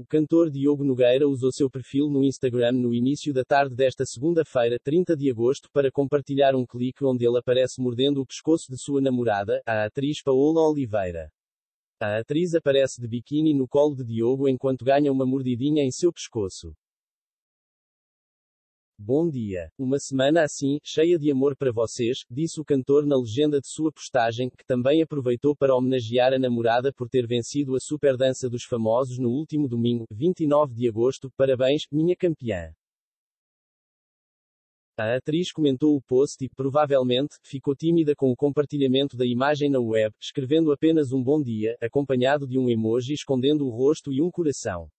O cantor Diogo Nogueira usou seu perfil no Instagram no início da tarde desta segunda-feira, 30 de agosto, para compartilhar um clique onde ele aparece mordendo o pescoço de sua namorada, a atriz Paola Oliveira. A atriz aparece de biquíni no colo de Diogo enquanto ganha uma mordidinha em seu pescoço. Bom dia. Uma semana assim, cheia de amor para vocês, disse o cantor na legenda de sua postagem, que também aproveitou para homenagear a namorada por ter vencido a Super Dança dos Famosos no último domingo, 29 de agosto. Parabéns, minha campeã. A atriz comentou o post e, provavelmente, ficou tímida com o compartilhamento da imagem na web, escrevendo apenas um bom dia, acompanhado de um emoji escondendo o rosto e um coração.